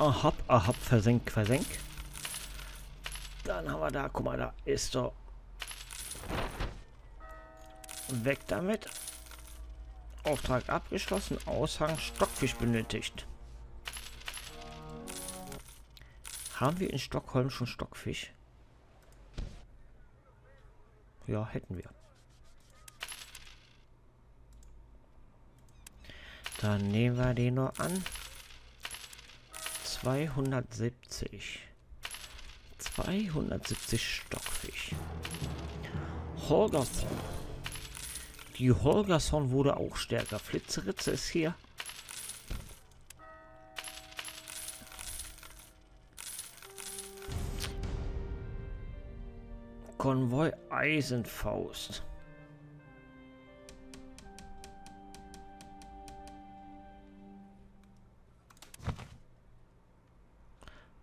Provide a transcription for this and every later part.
Ahab, ahab, versenk, versenk. Dann haben wir da, guck mal, da ist doch. Weg damit. Auftrag abgeschlossen. Aushang Stockfisch benötigt. Haben wir in Stockholm schon Stockfisch? Ja, hätten wir. Dann nehmen wir den nur an. 270. 270 Stockfisch. Holgersson. Die Holgersson wurde auch stärker. Flitzeritze ist hier. Konvoi Eisenfaust.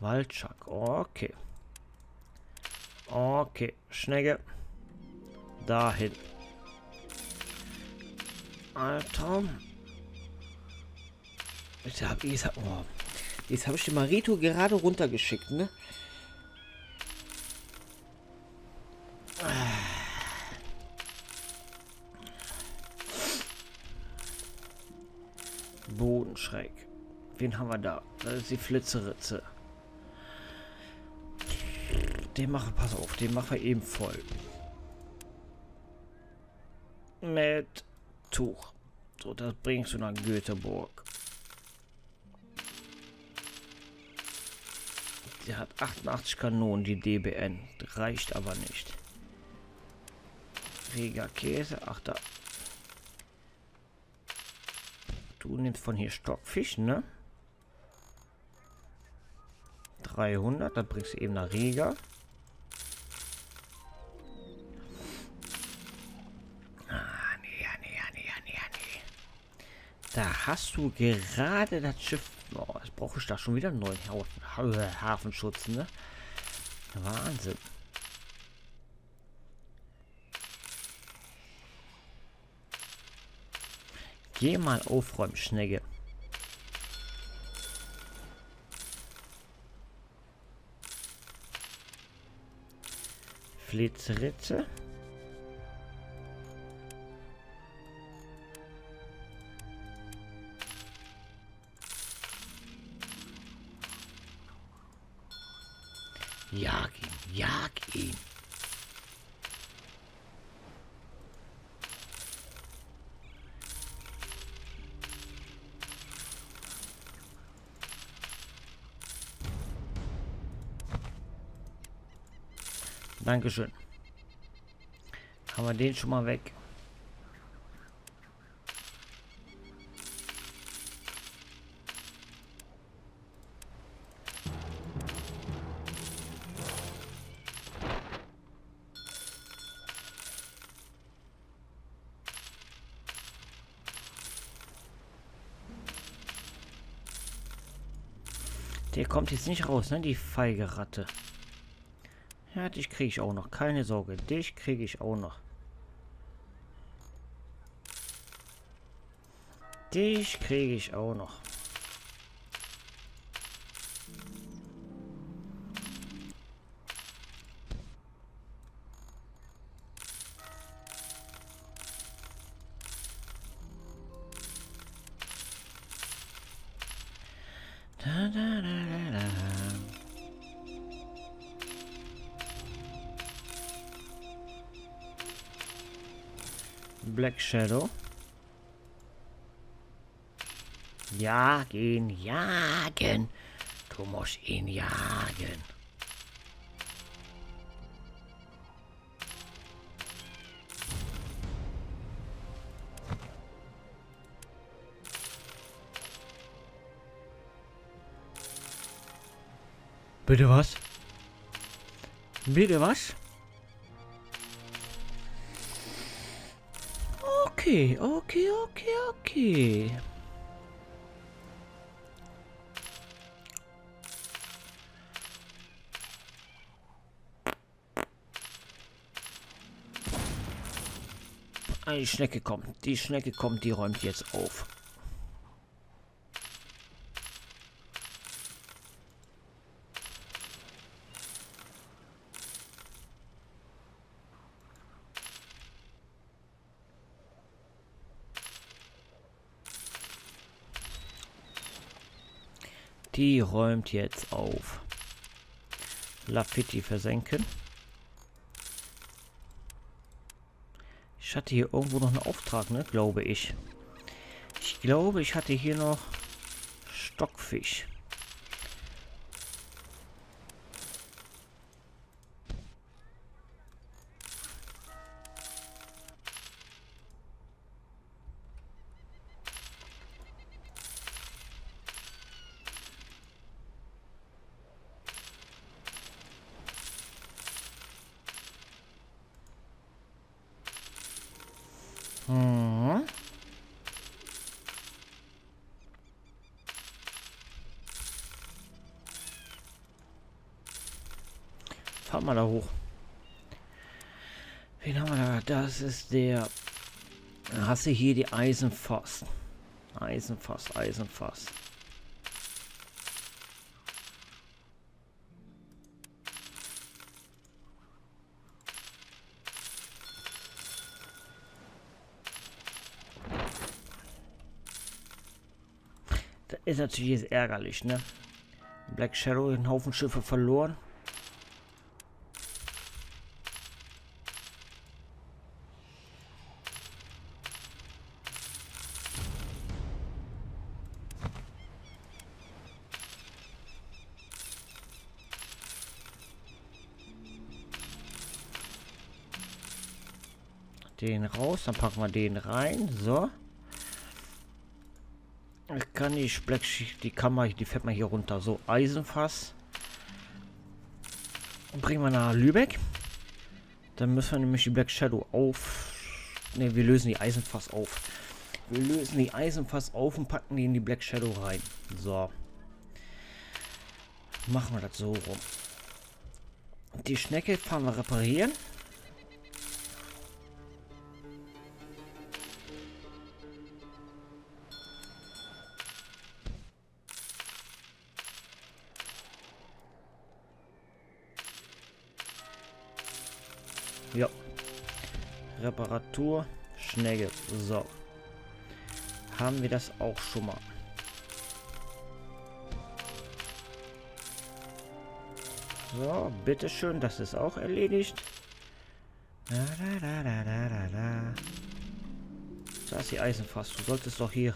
Waldschak. Okay. Okay. Schnecke. Dahin. Alter. Jetzt habe ich, oh. Jetzt habe ich den Marito gerade runtergeschickt, ne? Bodenschreck. Wen haben wir da? Das ist die Flitzeritze. Den mache, pass auf, den mache wir eben voll. Mit Tuch. So, das bringst du nach Göteborg. Die hat 88 Kanonen, die DBN. reicht aber nicht. Reger Käse, ach da. Du nimmst von hier Stockfisch, ne? 300, da bringst du eben nach Riga. Hast du gerade das Schiff. Oh, jetzt brauche ich da schon wieder einen neuen Hafenschutz, ne? Wahnsinn. Geh mal aufräumen, Schnecke. Flitzritze. Jag ihn, jag ihn. Dankeschön. Haben wir den schon mal weg. Der kommt jetzt nicht raus, ne? Die feige Ratte. Ja, dich kriege ich auch noch. Keine Sorge. Dich kriege ich auch noch. Dich kriege ich auch noch. Black Shadow. Jagen, jagen. Du musst ihn jagen. Bitte was? Bitte was? Okay, okay, okay, okay. Die Schnecke kommt. Die Schnecke kommt, die räumt jetzt auf. Die räumt jetzt auf. Lafitti versenken. Ich hatte hier irgendwo noch einen Auftrag, ne? Glaube ich. Ich glaube, ich hatte hier noch Stockfisch. Mhm. Fahr mal da hoch. Wen haben wir da? Das ist der... Da hast du hier die Eisenfass. Eisenfass, Eisenfass. Das ist natürlich jetzt ärgerlich, ne? Black Shadow, einen Haufen Schiffe verloren. Den raus, dann packen wir den rein. So. Ich kann die Bleckschicht, die Kammer, die fährt mal hier runter. So, Eisenfass. Und bringen wir nach Lübeck. Dann müssen wir nämlich die Black Shadow auf. Ne, wir lösen die Eisenfass auf. Wir lösen die Eisenfass auf und packen die in die Black Shadow rein. So. Machen wir das so rum. Die Schnecke fahren wir reparieren. Ja. Reparatur, Schnecke. So. Haben wir das auch schon mal. So, bitteschön, das ist auch erledigt. Da, da, da, da, da, da. Da ist die Eisenfass. Du solltest doch hier.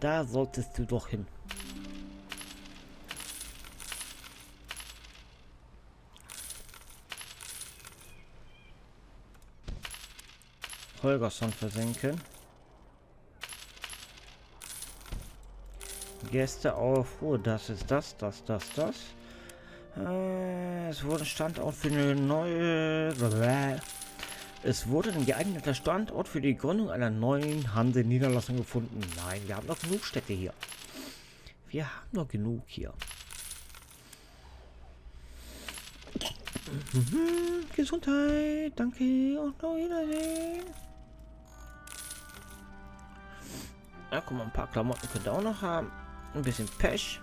Da solltest du doch hin. Holgersson versenken. Gäste auf. Oh, das ist das, das, das, das. Äh, es wurde Standort für eine neue. Es wurde ein geeigneter Standort für die Gründung einer neuen Hanse-Niederlassung gefunden. Nein, wir haben noch genug Städte hier. Wir haben noch genug hier. Mhm, Gesundheit, danke und auf Wiedersehen. Ja, guck mal, ein paar Klamotten könnt ihr auch noch haben. Ein bisschen Pech.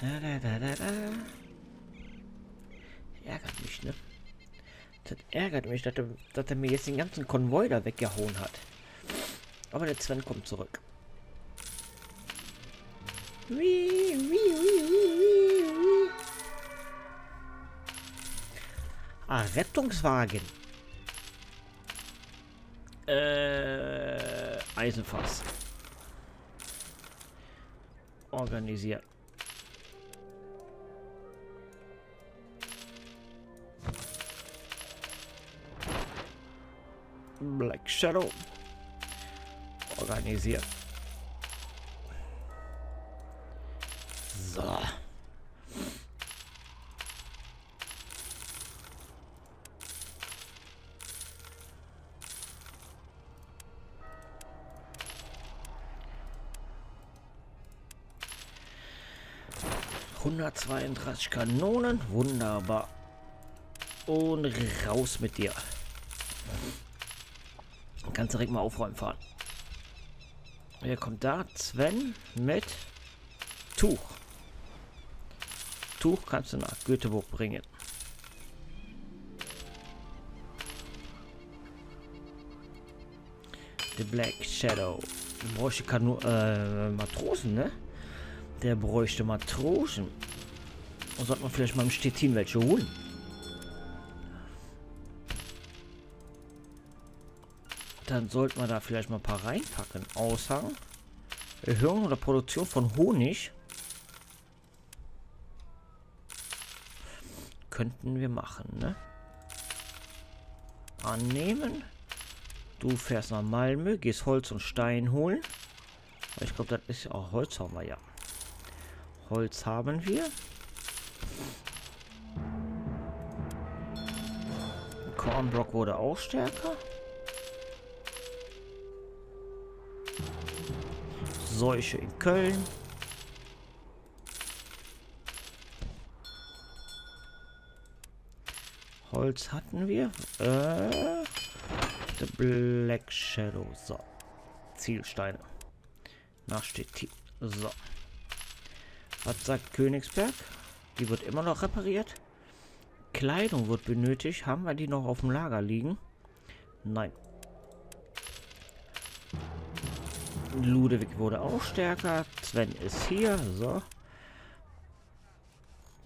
Da, da, da, da, da. Ärgert mich, ne? Das ärgert mich, dass er, dass er mir jetzt den ganzen Konvoi da weggehauen hat. Aber der Sven kommt zurück. Wie, wie, wie, wie, Ah, Rettungswagen. Äh, Eisenfass. Organisiert. Black Shadow. Organisiert. So. Hundertzweiunddreißig Kanonen, wunderbar. Und raus mit dir. Kannst direkt mal aufräumen fahren. Wer kommt da? Sven mit Tuch. Tuch kannst du nach Göteborg bringen. The Black Shadow. Der bräuchte Kanu äh, Matrosen, ne? Der bräuchte Matrosen. Und sollte man vielleicht mal im Stettin welche holen. Dann sollten wir da vielleicht mal ein paar reinpacken. Aushang. Erhöhung oder Produktion von Honig. Könnten wir machen, ne? Annehmen. Du fährst nach Malmö, gehst Holz und Stein holen. Ich glaube, das ist auch Holz haben wir ja. Holz haben wir. Kornblock wurde auch stärker. Seuche in Köln. Holz hatten wir. Äh, The Black Shadow. So. Zielsteine. Nach steht hier. So. Was sagt Königsberg? Die wird immer noch repariert. Kleidung wird benötigt. Haben wir die noch auf dem Lager liegen? Nein. Ludwig wurde auch stärker. Sven ist hier. So.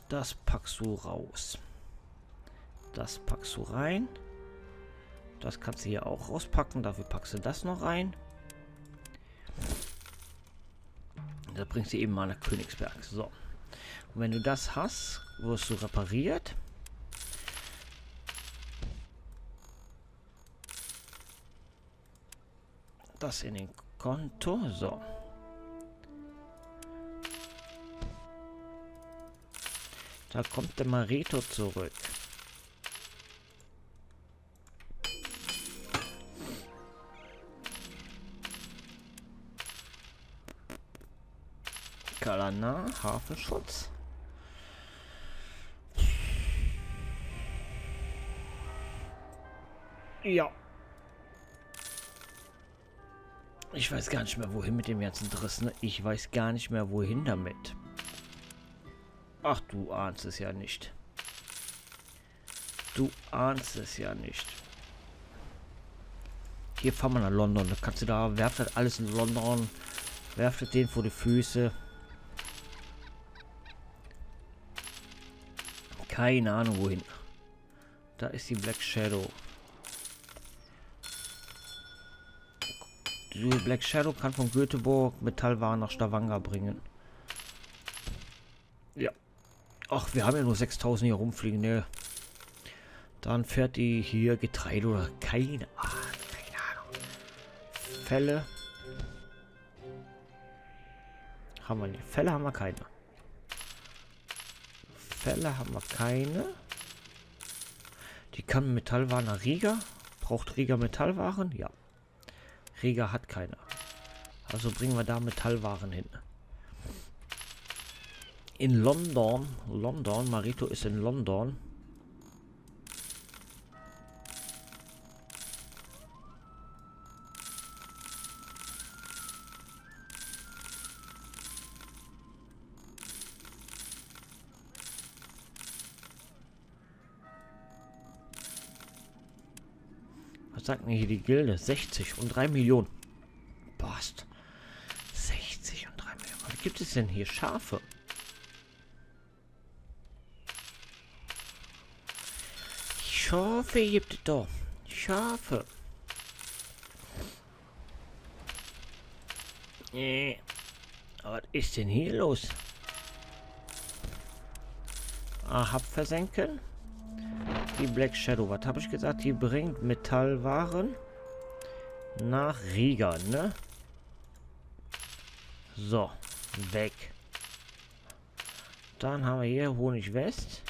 Das packst du raus. Das packst du rein. Das kannst du hier auch rauspacken. Dafür packst du das noch rein. Da bringst du eben mal nach Königsberg. So. Und wenn du das hast, wirst du repariert. Das in den Konto. So. Da kommt der Marito zurück. Kalana, Hafenschutz. Ja. Ich weiß gar nicht mehr, wohin mit dem ganzen Driss, ne? Ich weiß gar nicht mehr, wohin damit. Ach, du ahnst es ja nicht. Du ahnst es ja nicht. Hier fahren wir nach London. Da kannst du da, werft halt alles in London. Werft den vor die Füße. Keine Ahnung wohin. Da ist die Black Shadow. Die Black Shadow kann von Göteborg Metallwaren nach Stavanger bringen. Ja. Ach, wir haben ja nur 6000 hier rumfliegen, ne? Dann fährt die hier Getreide oder keine, ach, keine Ahnung. Fälle. Haben wir nicht. Fälle haben wir keine. Fälle haben wir keine. Die kann Metallwaren nach Riga. Braucht Riga Metallwaren? Ja. Riga hat keine. Also bringen wir da Metallwaren hin. In London. London. Marito ist in London. Sagt mir hier die Gilde? 60 und 3 Millionen. Passt. 60 und 3 Millionen. Was gibt es denn hier? Schafe. Schafe gibt es doch. Schafe. Nee. Was ist denn hier los? Ah, hab versenken. Die Black Shadow. Was habe ich gesagt? Die bringt Metallwaren nach Riga, ne? So, weg. Dann haben wir hier Honig West.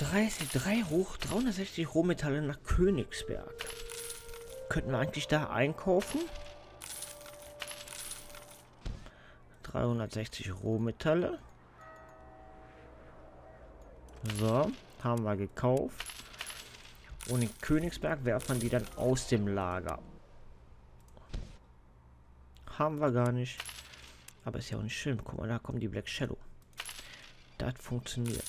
30, 3 hoch, 360 Rohmetalle nach Königsberg. Könnten wir eigentlich da einkaufen? 360 Rohmetalle. So, haben wir gekauft. Und in Königsberg werft man die dann aus dem Lager. Haben wir gar nicht. Aber ist ja auch nicht schlimm. Guck mal, da kommt die Black Shadow. Das funktioniert.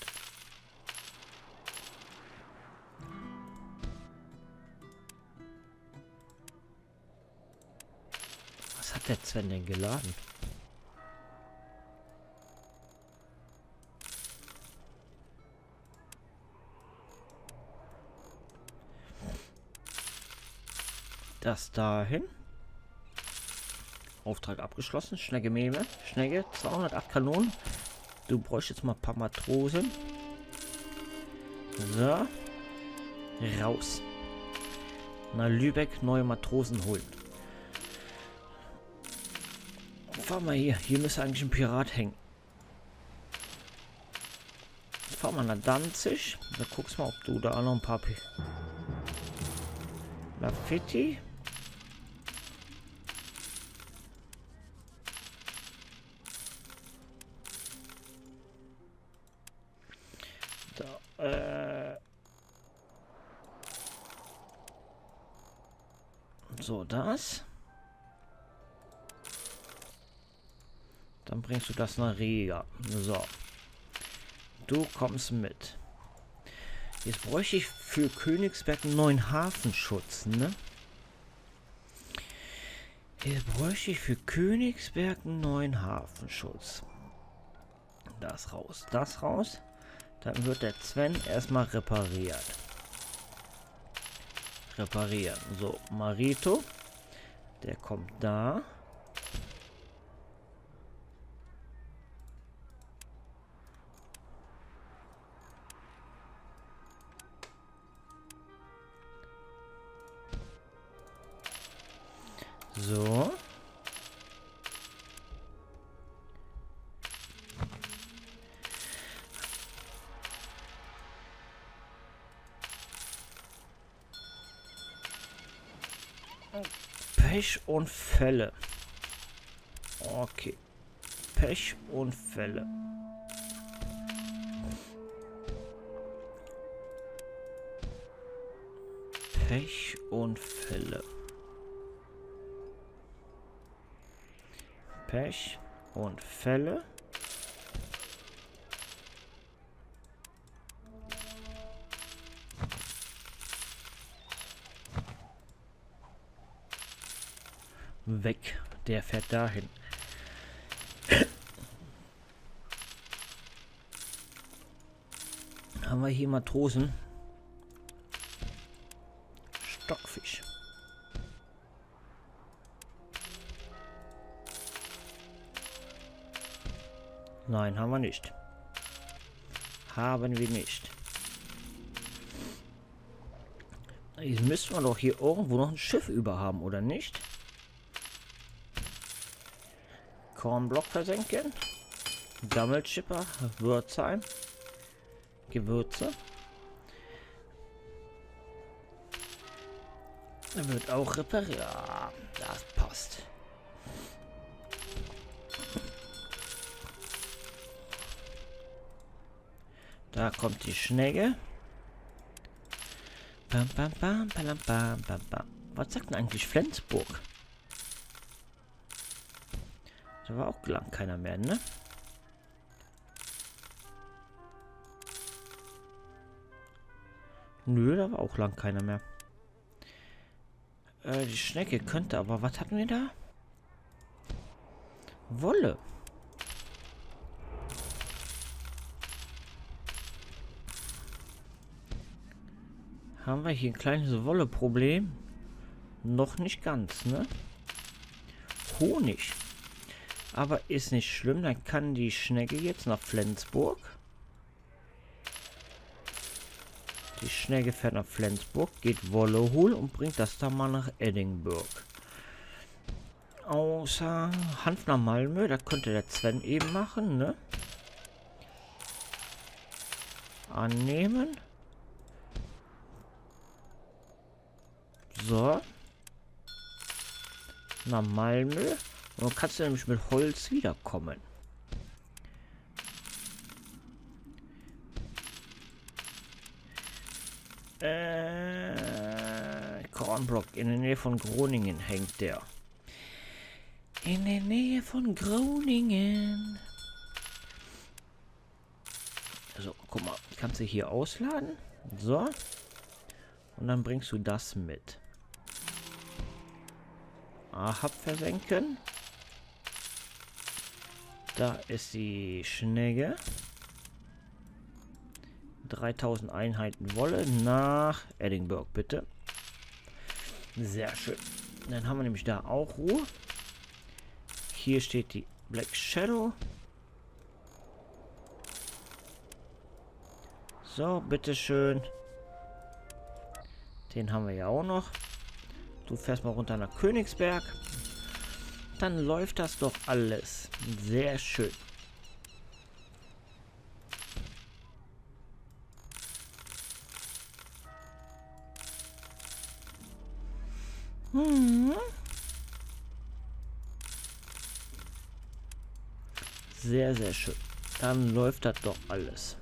hat der Sven denn geladen? Das dahin. Auftrag abgeschlossen. Schnecke Meme. Schnecke. 208 Kanonen. Du bräuchst jetzt mal ein paar Matrosen. So. Raus. Na, Lübeck neue Matrosen holen. Fahr mal hier. Hier müsste eigentlich ein Pirat hängen. Fahr mal nach Danzig. Da guckst mal, ob du da auch noch ein paar P Lafitti. So, das. Dann bringst du das nach Riga. So. Du kommst mit. Jetzt bräuchte ich für Königsberg einen neuen Hafenschutz, ne? Jetzt bräuchte ich für Königsberg einen neuen Hafenschutz. Das raus, das raus. Dann wird der Sven erstmal repariert reparieren. So, Marito. Der kommt da. So. Pech und Fälle. Okay. Pech und Fälle. Pech und Fälle. Pech und Fälle. Weg. Der fährt dahin. Haben wir hier Matrosen? Stockfisch. Nein, haben wir nicht. Haben wir nicht. Jetzt müssten wir doch hier irgendwo noch ein Schiff über haben, oder nicht? Kornblock versenken. Gammelchipper, Würzheim. Gewürze. Er wird auch repariert. Ja, das passt. Da kommt die Schnecke. Bam, bam, bam, bam, bam, bam, bam. Was sagt denn eigentlich Flensburg? Da war auch lang keiner mehr, ne? Nö, da war auch lang keiner mehr. Äh, die Schnecke könnte, aber was hatten wir da? Wolle. Haben wir hier ein kleines Wolle-Problem? Noch nicht ganz, ne? Honig. Aber ist nicht schlimm, dann kann die Schnecke jetzt nach Flensburg. Die Schnecke fährt nach Flensburg, geht Wolle holen und bringt das dann mal nach Edinburgh. Außer Hanf nach Malmö, da könnte der Sven eben machen, ne? Annehmen. So. Nach Malmö. Und dann kannst du nämlich mit Holz wiederkommen. Äh, Kornblock in der Nähe von Groningen hängt der. In der Nähe von Groningen. So, guck mal, kannst du hier ausladen. So. Und dann bringst du das mit. Ahab versenken. Da ist die Schnecke. 3000 Einheiten Wolle nach Edinburgh, bitte. Sehr schön. Dann haben wir nämlich da auch Ruhe. Hier steht die Black Shadow. So, bitteschön. Den haben wir ja auch noch. Du fährst mal runter nach Königsberg. Dann läuft das doch alles. Sehr schön. Hm. Sehr, sehr schön. Dann läuft das doch alles.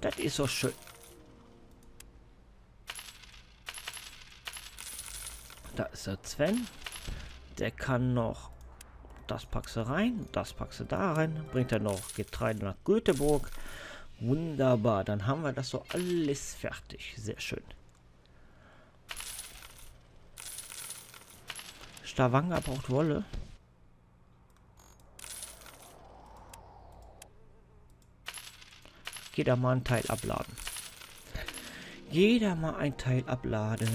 Das ist so schön. Da ist der Sven. Der kann noch... Das packst du rein, das packst du da rein. Bringt er noch Getreide nach Göteborg. Wunderbar, dann haben wir das so alles fertig. Sehr schön. Stavanger braucht Wolle. Jeder mal ein Teil abladen. Jeder mal ein Teil abladen.